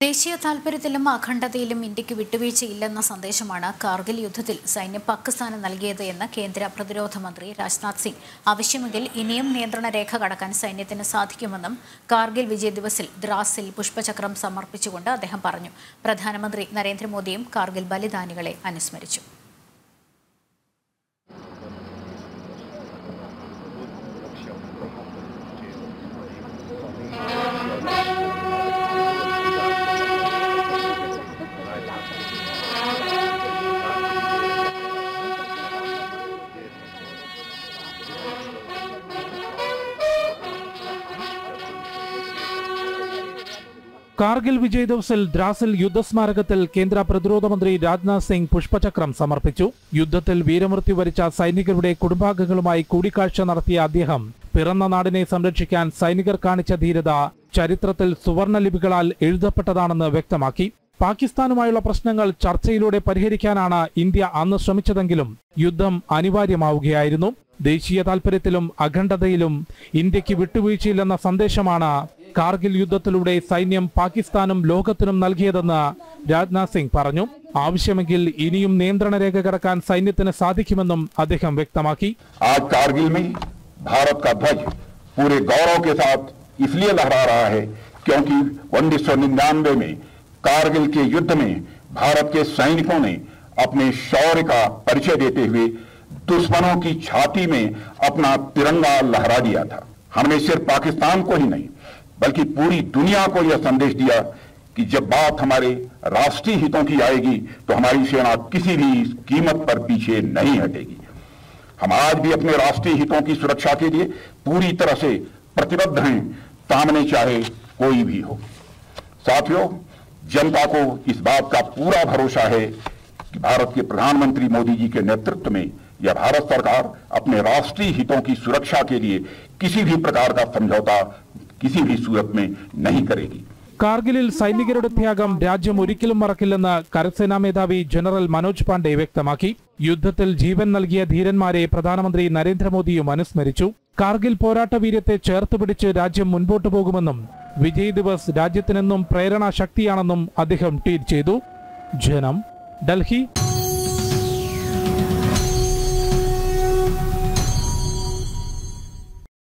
ദേശീയ താൽപര്യത്തിലും അഖണ്ഡതയിലും ഇന്ത്യയ്ക്ക് വിട്ടുവീഴ്ചയില്ലെന്ന സന്ദേശമാണ് കാർഗിൽ യുദ്ധത്തിൽ സൈന്യം പാകിസ്ഥാന് നൽകിയത് എന്ന് കേന്ദ്ര പ്രതിരോധ മന്ത്രി രാജ്നാഥ് സിംഗ്. ആവശ്യമെങ്കിൽ ഇനിയും നിയന്ത്രണ രേഖ കടക്കാൻ സൈന്യത്തിന് സാധിക്കുമെന്നും കാർഗിൽ വിജയ ദിവസിൽ ദ്രാസിൽ പുഷ്പചക്രം സമർപ്പിച്ചുകൊണ്ട് അദ്ദേഹം പറഞ്ഞു. പ്രധാനമന്ത്രി നരേന്ദ്രമോദിയും കാർഗിൽ ബലിദാനികളെ അനുസ്മരിച്ചു. കാർഗിൽ വിജയ് ദിവസിൽ ദ്രാസിൽ യുദ്ധസ്മാരകത്തിൽ കേന്ദ്ര പ്രതിരോധ മന്ത്രി രാജ്നാഥ് സിംഗ് പുഷ്പചക്രം സമർപ്പിച്ചു. യുദ്ധത്തിൽ വീരമൃത്യു വരിച്ച സൈനികരുടെ കുടുംബാംഗങ്ങളുമായി കൂടിക്കാഴ്ച നടത്തിയ അദ്ദേഹം പിറന്ന നാടിനെ സംരക്ഷിക്കാൻ സൈനികർ കാണിച്ച ധീരത ചരിത്രത്തിൽ സുവർണ ലിപികളാൽ എഴുതപ്പെട്ടതാണെന്ന് വ്യക്തമാക്കി. പാകിസ്ഥാനുമായുള്ള പ്രശ്നങ്ങൾ ചർച്ചയിലൂടെ പരിഹരിക്കാനാണ് ഇന്ത്യ അന്ന് ശ്രമിച്ചതെങ്കിലും യുദ്ധം അനിവാര്യമാവുകയായിരുന്നു. ദേശീയ താൽപര്യത്തിലും അഖണ്ഡതയിലും ഇന്ത്യയ്ക്ക് വിട്ടുവീഴ്ചയില്ലെന്ന സന്ദേശമാണ് കാർഗിൽ യുദ്ധത്തിലൂടെ സൈന്യം പാകിസ്ഥാനും ലോകത്തിനും നൽകിയതെന്ന് രാജ്നാഥ് സിംഗ് പറഞ്ഞു ആവശ്യമെങ്കിൽ ഇനിയും നിയന്ത്രണ രേഖ കടക്കാൻ സൈന്യത്തിന് സാധിക്കുമെന്നും അദ്ദേഹം വ്യക്തമാക്കി आज कारगिल में भारत का ध्वज पूरे गौरव के साथ इसलिए लहरा रहा है क्योंकि उन्नीस में कारगिल के युद्ध में भारत के सैनिकों ने अपने शौर्य का परिचय देते हुए दुश्मनों की छाती में अपना तिरंगा लहरा दिया था हमने सिर्फ पाकिस्तान को ही नहीं बल्कि पूरी दुनिया को यह संदेश दिया कि जब बात हमारे राष्ट्रीय हितों की आएगी तो हमारी सेना किसी भी कीमत पर पीछे नहीं हटेगी। हम आज भी अपने राष्ट्रीय हितों की सुरक्षा के लिए पूरी तरह से प्रतिबद्ध हैं, सामने चाहे कोई भी हो। साथियों, जनता को इस बात का पूरा भरोसा है कि भारत के प्रधानमंत्री मोदी जी के नेतृत्व में यह भारत सरकार अपने राष्ट्रीय हितों की सुरक्षा के लिए किसी भी प्रकार का समझौता किसी भी सूरत में नहीं करेगी കാർഗിലിൽ സൈനികരുടെ ത്യാഗം രാജ്യം ഒരിക്കലും മറക്കില്ലെന്ന് കരസേനാ മേധാവി ജനറൽ മനോജ് പാണ്ഡെ വ്യക്തമാക്കി യുദ്ധത്തിൽ ജീവൻ നൽകിയ ധീരന്മാരെ പ്രധാനമന്ത്രി നരേന്ദ്രമോദിയും അനുസ്മരിച്ചു കാർഗിൽ പോരാട്ട വീര്യത്തെ ചേർത്ത് പിടിച്ച് രാജ്യം മുൻപോട്ടു പോകുമെന്നും വിജയ് ദിവസ് രാജ്യത്തിനെന്നും പ്രേരണാ ശക്തിയാണെന്നും അദ്ദേഹം ട്വീറ്റ് ചെയ്തു ജനം ഡൽഹി